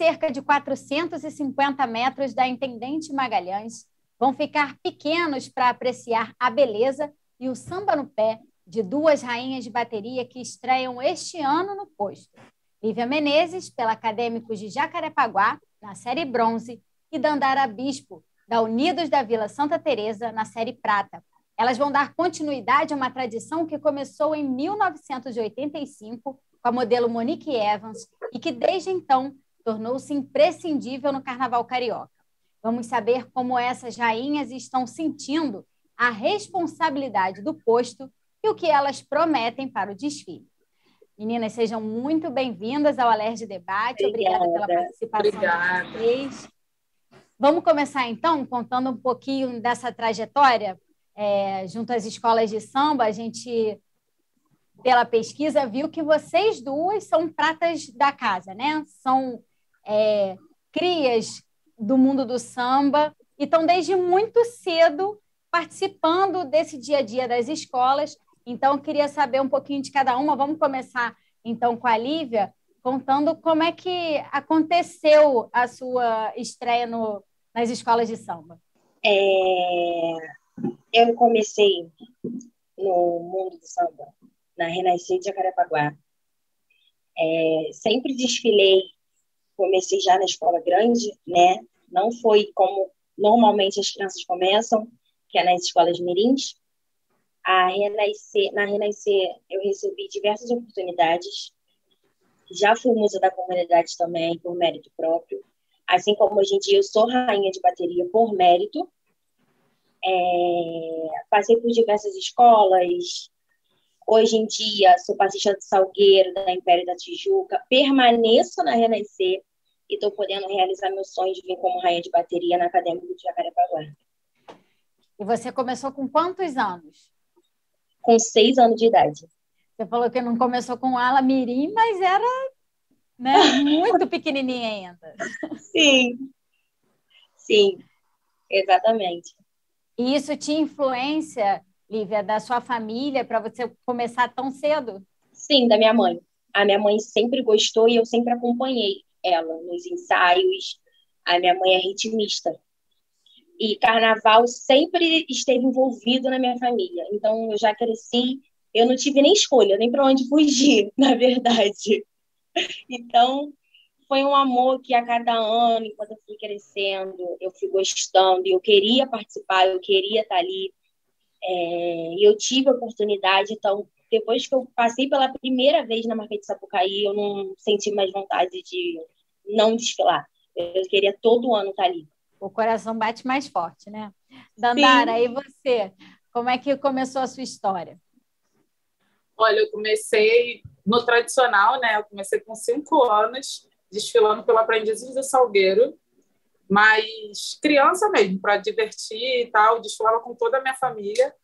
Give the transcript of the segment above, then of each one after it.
cerca de 450 metros da Intendente Magalhães vão ficar pequenos para apreciar a beleza e o samba no pé de duas rainhas de bateria que estreiam este ano no posto. Lívia Menezes, pela Acadêmicos de Jacarepaguá, na série Bronze, e Dandara Bispo, da Unidos da Vila Santa Teresa, na série Prata. Elas vão dar continuidade a uma tradição que começou em 1985 com a modelo Monique Evans e que desde então tornou-se imprescindível no Carnaval Carioca. Vamos saber como essas rainhas estão sentindo a responsabilidade do posto e o que elas prometem para o desfile. Meninas, sejam muito bem-vindas ao Alerj Debate. Obrigada, Obrigada pela participação Obrigada. de vocês. Vamos começar, então, contando um pouquinho dessa trajetória é, junto às escolas de samba. A gente, pela pesquisa, viu que vocês duas são pratas da casa, né? São é, crias do mundo do samba e estão desde muito cedo participando desse dia a dia das escolas. Então, queria saber um pouquinho de cada uma. Vamos começar, então, com a Lívia, contando como é que aconteceu a sua estreia no, nas escolas de samba? É, eu comecei no mundo do samba, na Renascer de Jacarepaguá. É, sempre desfilei, comecei já na escola grande, né? Não foi como normalmente as crianças começam, que é nas escolas mirins. A Renascer, na Renascer eu recebi diversas oportunidades. Já fui musa da comunidade também, por mérito próprio. Assim como hoje em dia eu sou rainha de bateria por mérito. É, passei por diversas escolas. Hoje em dia sou passista do Salgueiro, da Império da Tijuca. Permaneço na Renascer e estou podendo realizar meu sonho de vir como rainha de bateria na Acadêmica de Jacarepaguá. E você começou com quantos anos? Com seis anos de idade. Você falou que não começou com ala mirim, mas era né? Muito pequenininha ainda. Sim, sim, exatamente. E isso te influência, Lívia, da sua família para você começar tão cedo? Sim, da minha mãe. A minha mãe sempre gostou e eu sempre acompanhei ela nos ensaios. A minha mãe é ritmista. E carnaval sempre esteve envolvido na minha família. Então eu já cresci, eu não tive nem escolha, nem para onde fugir, na verdade. Então, foi um amor que a cada ano, enquanto eu fui crescendo, eu fui gostando, eu queria participar, eu queria estar ali. É, eu tive a oportunidade, então, depois que eu passei pela primeira vez na Marca de Sapucaí, eu não senti mais vontade de não desfilar. Eu queria todo ano estar ali. O coração bate mais forte, né? Dandara, Sim. e você? Como é que começou a sua história? Olha, eu comecei no tradicional, né? Eu comecei com cinco anos, desfilando pelo Aprendizes do Salgueiro, mas criança mesmo, para divertir e tal, desfilava com toda a minha família,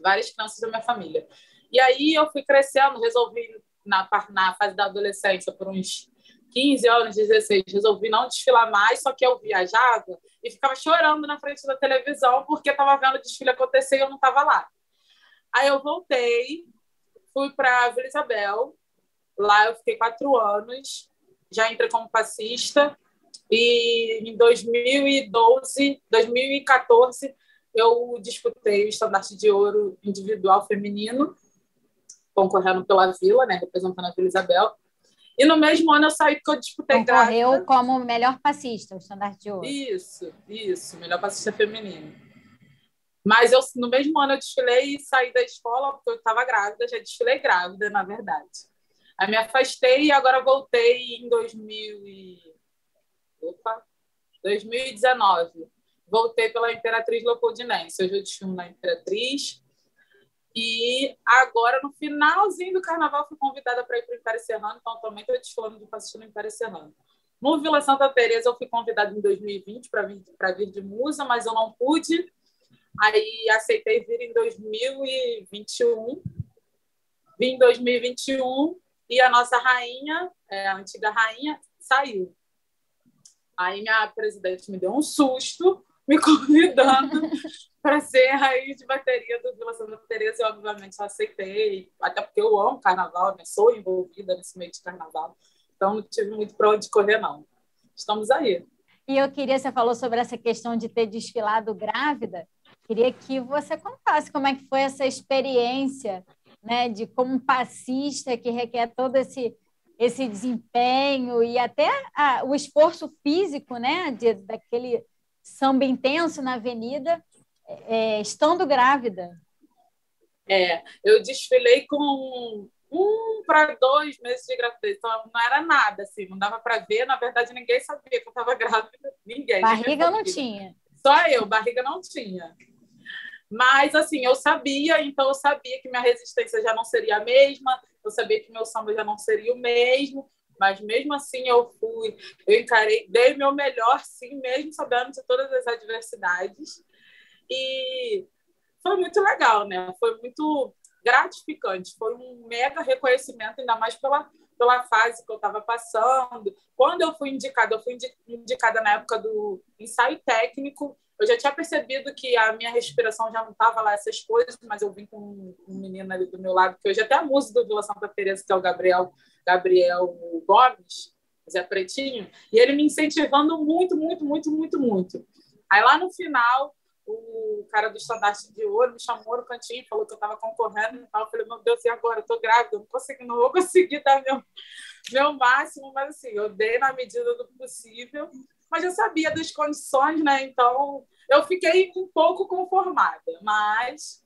várias crianças da minha família. E aí eu fui crescendo, resolvi, na, na fase da adolescência, por uns 15 anos, 16, resolvi não desfilar mais, só que eu viajava e ficava chorando na frente da televisão porque estava vendo o desfile acontecer e eu não estava lá. Aí eu voltei, fui para Vila Isabel. Lá eu fiquei quatro anos. Já entrei como passista. E em 2012, 2014, eu disputei o estandarte de ouro individual feminino, concorrendo pela Vila, né, representando a Vila Isabel. E no mesmo ano eu saí porque eu disputei Concorreu grávida. como melhor passista, o estandarte de ouro. Isso, isso, melhor passista feminino. Mas eu, no mesmo ano eu desfilei e saí da escola porque eu estava grávida, já desfilei grávida, na verdade. Aí me afastei e agora voltei em 2000 e... Opa, 2019. Voltei pela Imperatriz Leopoldinense. Hoje eu desfilo na Imperatriz. E agora, no finalzinho do carnaval, fui convidada para ir para o Império Serrano, então também estou desfilando de passista no Império Serrano. No Vila Santa Teresa eu fui convidada em 2020 para vir, vir de musa, mas eu não pude Aí aceitei vir em 2021. Vim em 2021 e a nossa rainha, é, a antiga rainha, saiu. Aí minha presidente me deu um susto, me convidando para ser rainha de bateria do Vila Santa Teresa obviamente eu aceitei, até porque eu amo carnaval, né? sou envolvida nesse meio de carnaval, então não tive muito para onde correr não. estamos aí. E eu queria, você falou sobre essa questão de ter desfilado grávida, queria que você contasse como é que foi essa experiência, né, de como passista que requer todo esse esse desempenho e até a, o esforço físico, né, de, daquele samba intenso na avenida, é, estando grávida. É, eu desfilei com um para dois meses de gravidez, então não era nada, assim, não dava para ver. Na verdade, ninguém sabia que eu estava grávida, ninguém. Barriga não tinha. Só eu, barriga não tinha. Mas, assim, eu sabia, então eu sabia que minha resistência já não seria a mesma, eu sabia que meu samba já não seria o mesmo, mas mesmo assim eu fui, eu encarei, dei meu melhor, sim, mesmo sabendo de todas as adversidades. E foi muito legal, né? Foi muito gratificante, foi um mega reconhecimento, ainda mais pela, pela fase que eu estava passando. Quando eu fui indicada, eu fui indicada na época do ensaio técnico, eu já tinha percebido que a minha respiração já não estava lá essas coisas, mas eu vim com um menino ali do meu lado, que hoje até a música do Vila Santa Teresa, que é o Gabriel, Gabriel Gomes, Zé Pretinho, e ele me incentivando muito, muito, muito, muito, muito. Aí lá no final, o cara do estandarte de ouro me chamou no cantinho, falou que eu estava concorrendo e tal. Eu falei, meu Deus, e agora? Eu tô grávida, não, consegui, não vou conseguir dar meu, meu máximo, mas assim, eu dei na medida do possível, mas eu sabia das condições, né? Então eu fiquei um pouco conformada, mas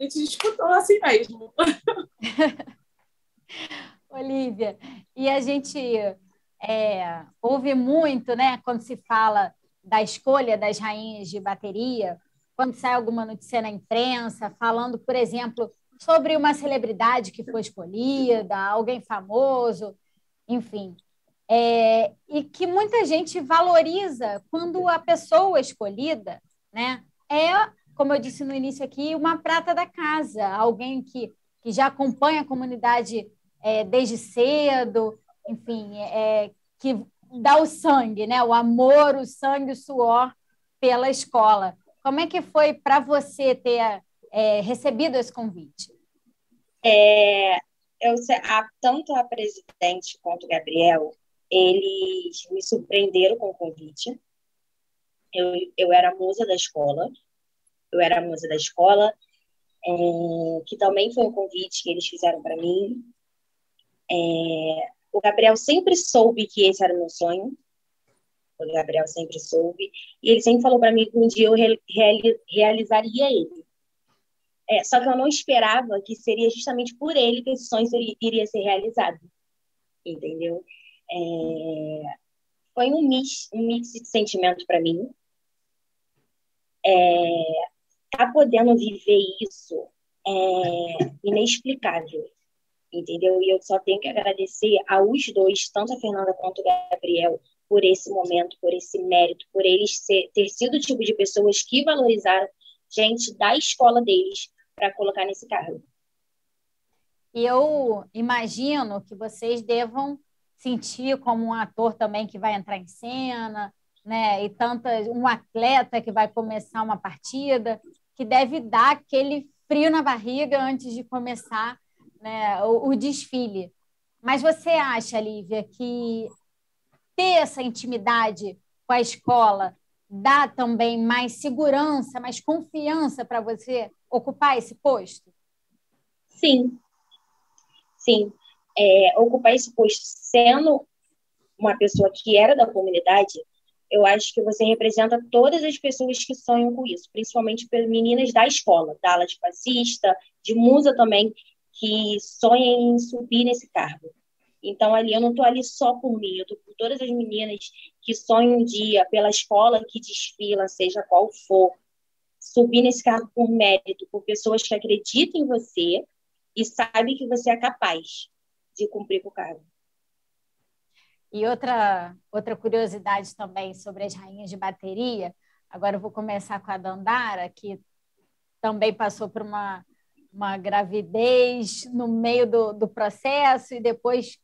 a gente disputou assim mesmo. Olivia, e a gente é, ouve muito, né, quando se fala da escolha das rainhas de bateria, quando sai alguma notícia na imprensa, falando, por exemplo, sobre uma celebridade que foi escolhida, alguém famoso, enfim. É, e que muita gente valoriza quando a pessoa escolhida né, é, como eu disse no início aqui, uma prata da casa, alguém que, que já acompanha a comunidade é, desde cedo, enfim, é, que dá o sangue, né? O amor, o sangue, o suor pela escola. Como é que foi para você ter é, recebido esse convite? É, eu, a, tanto a presidente quanto o Gabriel, eles me surpreenderam com o convite. Eu, eu era musa da escola, eu era musa da escola, é, que também foi um convite que eles fizeram para mim. É, o Gabriel sempre soube que esse era o meu sonho. O Gabriel sempre soube. E ele sempre falou para mim que um dia eu realizaria ele. É, só que eu não esperava que seria justamente por ele que esse sonho seria, iria ser realizado. Entendeu? É, foi um mix, um mix de sentimentos para mim. É, tá podendo viver isso é inexplicável entendeu? E eu só tenho que agradecer aos dois, tanto a Fernanda quanto o Gabriel, por esse momento, por esse mérito, por eles ser, ter sido o tipo de pessoas que valorizaram gente da escola deles para colocar nesse cargo. E eu imagino que vocês devam sentir como um ator também que vai entrar em cena, né? E tantas um atleta que vai começar uma partida, que deve dar aquele frio na barriga antes de começar né, o, o desfile. Mas você acha, Lívia, que ter essa intimidade com a escola dá também mais segurança, mais confiança para você ocupar esse posto? Sim, sim. É, ocupar esse posto sendo uma pessoa que era da comunidade, eu acho que você representa todas as pessoas que sonham com isso, principalmente meninas da escola, da ala de passista, de musa também, que sonhem em subir nesse cargo. Então, ali, eu não estou ali só por mim, eu estou por todas as meninas que sonham um dia pela escola que desfila, seja qual for, subir nesse cargo por mérito, por pessoas que acreditam em você e sabem que você é capaz de cumprir com o cargo. E outra, outra curiosidade também sobre as rainhas de bateria, agora eu vou começar com a Dandara, que também passou por uma uma gravidez no meio do, do processo e depois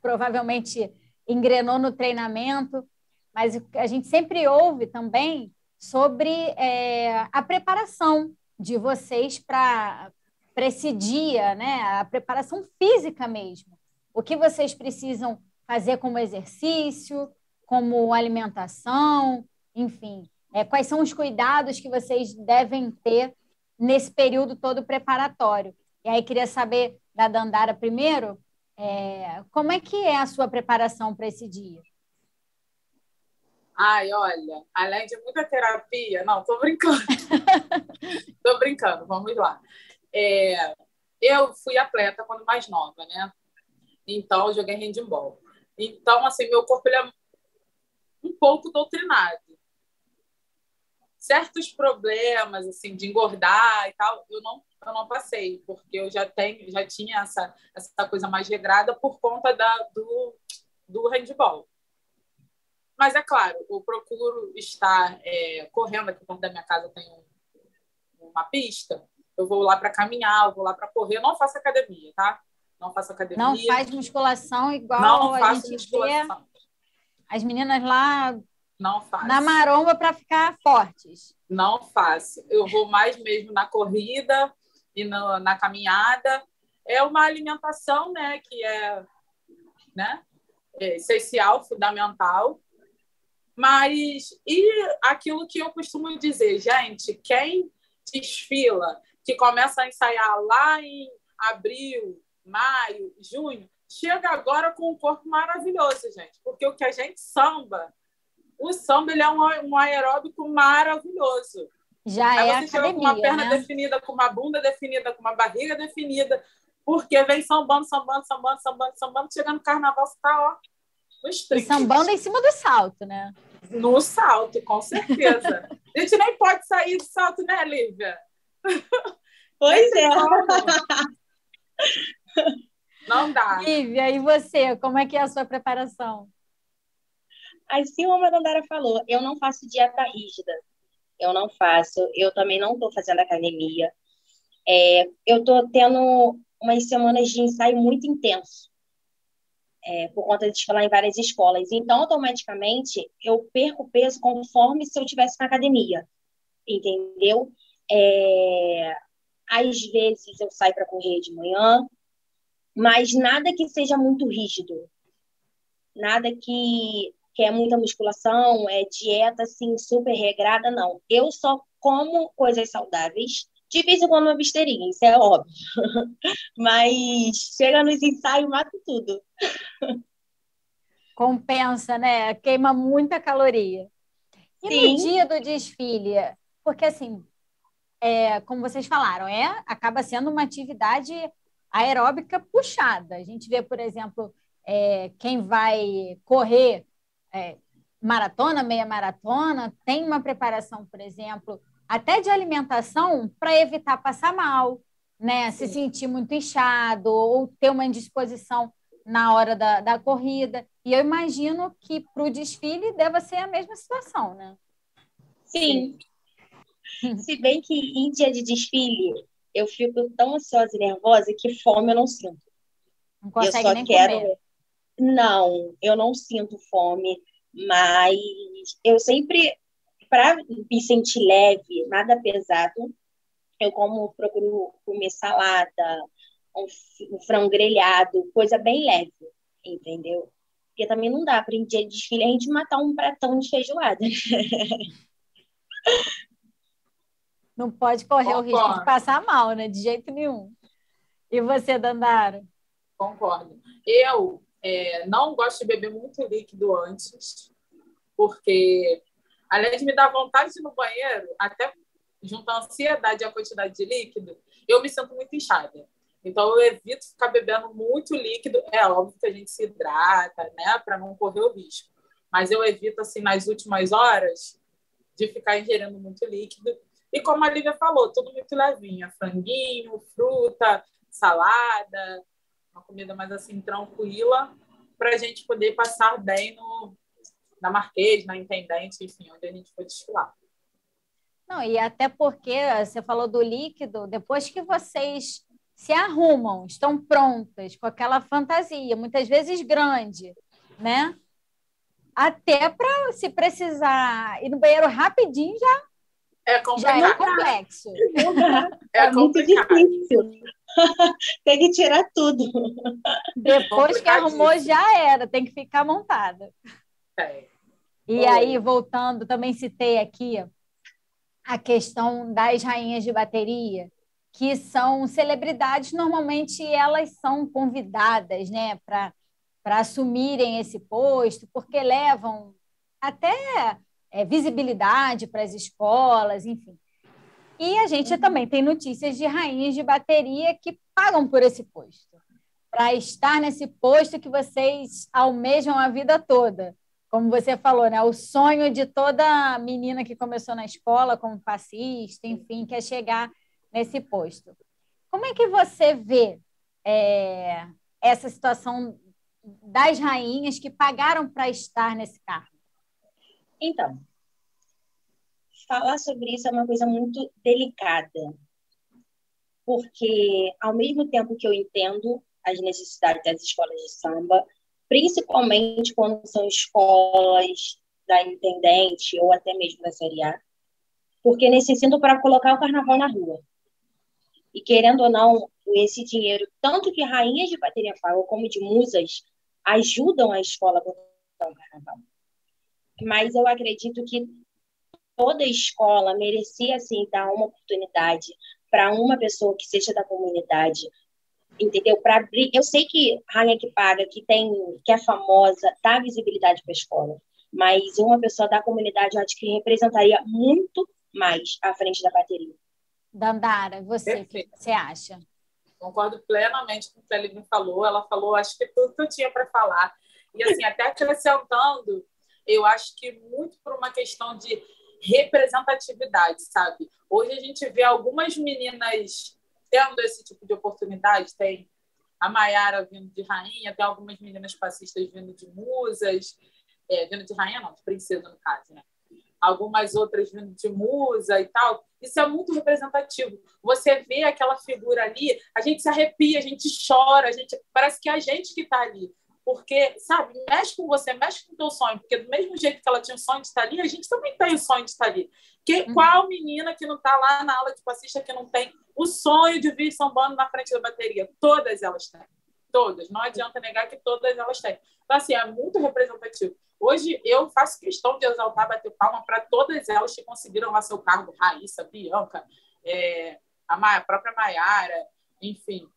provavelmente engrenou no treinamento, mas a gente sempre ouve também sobre é, a preparação de vocês para esse dia, né? a preparação física mesmo. O que vocês precisam fazer como exercício, como alimentação, enfim, é, quais são os cuidados que vocês devem ter nesse período todo preparatório? E aí queria saber da Dandara primeiro, é, como é que é a sua preparação para esse dia? Ai, olha, além de muita terapia, não, tô brincando. tô brincando, vamos lá. É, eu fui atleta quando mais nova, né? Então, eu joguei handball. Então, assim, meu corpo ele é um pouco doutrinado. Certos problemas, assim, de engordar e tal, eu não, eu não passei, porque eu já, tenho, já tinha essa, essa coisa mais regrada por conta da, do, do handball. Mas é claro, eu procuro estar é, correndo aqui perto da minha casa tem um, uma pista. Eu vou lá para caminhar, eu vou lá para correr. Eu não faço academia, tá? Não faço academia. Não faz musculação igual não a faço gente musculação. vê as meninas lá Não faço. na maromba para ficar fortes. Não faço. Eu vou mais mesmo na corrida e no, na caminhada. É uma alimentação, né, que é, né, é essencial, fundamental. Mas e aquilo que eu costumo dizer, gente, quem desfila, que começa a ensaiar lá em abril, maio, junho, chega agora com um corpo maravilhoso, gente, porque o que a gente samba, o samba ele é um, um aeróbico maravilhoso. Já Aí é você academia, com uma perna né? definida, com uma bunda definida, com uma barriga definida, porque vem sambando, sambando, sambando, sambando, sambando, chega no carnaval, você tá, ó, nos E trinques. sambando em cima do salto, né? No salto, com certeza. a gente nem pode sair do salto, né, Lívia? Pois é. Não dá. Lívia, e você? Como é que é a sua preparação? Assim como a Dandara falou, eu não faço dieta rígida. Eu não faço. Eu também não estou fazendo academia. É, eu estou tendo umas semanas de ensaio muito intenso. É, por conta de desfilar em várias escolas. Então, automaticamente, eu perco peso conforme se eu estivesse na academia. Entendeu? É, às vezes eu saio para correr de manhã, mas nada que seja muito rígido. Nada que, que é muita musculação, é dieta assim, super regrada, não. Eu só como coisas saudáveis. De vez em quando uma besteirinha, isso é óbvio. Mas chega nos ensaios, mata tudo. Compensa, né? Queima muita caloria. E Sim. no dia do desfile? Porque, assim, é, como vocês falaram, é, acaba sendo uma atividade aeróbica puxada. A gente vê, por exemplo, é, quem vai correr é, maratona, meia maratona, tem uma preparação, por exemplo, até de alimentação para evitar passar mal, né? Se sentir muito inchado ou ter uma indisposição na hora da, da corrida. E eu imagino que para o desfile deva ser a mesma situação, né? Sim. Se bem que em dia de desfile, eu fico tão ansiosa e nervosa que fome eu não sinto. Não Eu consegue só nem quero. comer. Não, eu não sinto fome, mas eu sempre, para me sentir leve, nada pesado, eu como procuro comer salada, um, um frango grelhado, coisa bem leve, entendeu? Porque também não dá para em dia de desfile a gente matar um pratão de feijoada. Não pode correr o risco de Concordo. passar mal, né? De jeito nenhum. E você, Dandara? Concordo. Eu é, não gosto de beber muito líquido antes, porque além de me dar vontade de ir no banheiro, até junto à ansiedade e a quantidade de líquido, eu me sinto muito inchada. Então, eu evito ficar bebendo muito líquido. É óbvio que a gente se hidrata, né, para não correr o risco. Mas eu evito, assim, nas últimas horas, de ficar ingerindo muito líquido. E como a Lívia falou, tudo muito levinho. Franguinho, fruta, salada, uma comida mais assim tranquila para a gente poder passar bem no, na Marquês, na Intendente, enfim, onde a gente for desfilar. Não, e até porque você falou do líquido, depois que vocês se arrumam, estão prontas com aquela fantasia, muitas vezes grande, né? Até para se precisar ir no banheiro rapidinho já, É já é complicado. complexo. Não dá, É, é muito complicado. difícil. Tem que tirar tudo. Depois que arrumou, já era, tem que ficar montada. É. E Oi. aí, voltando, também citei aqui a questão das rainhas de bateria, que são celebridades, normalmente elas são convidadas né, para assumirem esse posto, porque levam até é, visibilidade para as escolas, enfim. E a gente também tem notícias de rainhas de bateria que pagam por esse posto, para estar nesse posto que vocês almejam a vida toda. Como você falou, né? O sonho de toda menina que começou na escola como passista, enfim, quer chegar nesse posto. Como é que você vê é, essa situação das rainhas que pagaram para estar nesse cargo? Então, falar sobre isso é uma coisa muito delicada, porque ao mesmo tempo que eu entendo as necessidades das escolas de samba, principalmente quando são escolas da intendente ou até mesmo da Série A, porque necessitam para colocar o carnaval na rua. E querendo ou não, esse dinheiro, tanto que rainhas de bateria pagam como de musas, ajudam a escola a colocar o carnaval. Mas eu acredito que toda escola merecia assim dar uma oportunidade para uma pessoa que seja da comunidade, entendeu? Para abrir, eu sei que rainha que paga, que tem, que é famosa, dá visibilidade para a escola, mas uma pessoa da comunidade eu acho que representaria muito mais à frente da bateria. Dandara, você, o que você acha? Concordo plenamente com o que a Lívia falou. Ela falou, acho que tudo que eu tinha para falar. E, assim, até acrescentando, eu acho que muito por uma questão de representatividade, sabe? Hoje a gente vê algumas meninas tendo esse tipo de oportunidade. Tem a Maiara vindo de rainha, tem algumas meninas passistas vindo de musas, é, vindo de rainha, não, de princesa, no caso, né? algumas outras vindo de musa e tal. Isso é muito representativo. Você vê aquela figura ali, a gente se arrepia, a gente chora, a gente parece que é a gente que está ali. Porque, sabe, mexe com você, mexe com o teu sonho. Porque do mesmo jeito que ela tinha o sonho de estar ali, a gente também tem o sonho de estar ali. Que, uhum. Qual menina que não está lá na aula de passista que não tem o sonho de vir sambando na frente da bateria? Todas elas têm. Todas. Não adianta negar que todas elas têm. Então, assim, é muito representativo. Hoje eu faço questão de exaltar, bater palma para todas elas que conseguiram lá seu cargo, Raíssa, Bianca, é, a, Maia, a própria Maiara, enfim.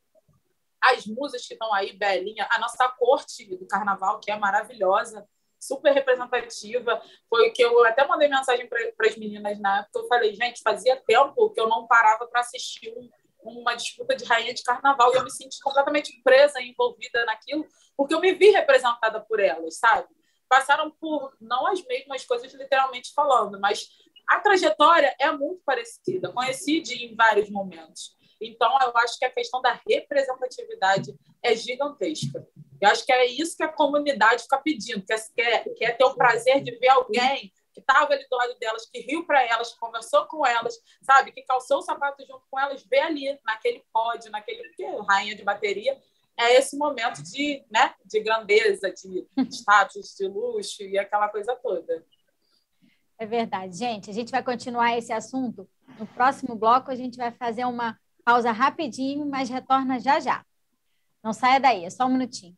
As musas que estão aí, Belinha, a nossa corte do carnaval, que é maravilhosa, super representativa. Foi o que eu até mandei mensagem para as meninas na época. Eu falei, gente, fazia tempo que eu não parava para assistir um, uma disputa de rainha de carnaval e eu me senti completamente presa envolvida naquilo, porque eu me vi representada por elas, sabe? passaram por não as mesmas coisas literalmente falando, mas a trajetória é muito parecida. Conheci de em vários momentos. Então, eu acho que a questão da representatividade é gigantesca. Eu acho que é isso que a comunidade fica pedindo, que é, que é ter o prazer de ver alguém que estava ali do lado delas, que riu para elas, que conversou com elas, sabe, que calçou o sapato junto com elas, ver ali, naquele pódio, naquele rainha de bateria, é esse momento de, né, de grandeza, de status, de luxo e aquela coisa toda. É verdade. Gente, a gente vai continuar esse assunto. No próximo bloco, a gente vai fazer uma pausa rapidinho, mas retorna já já. Não saia daí, é só um minutinho.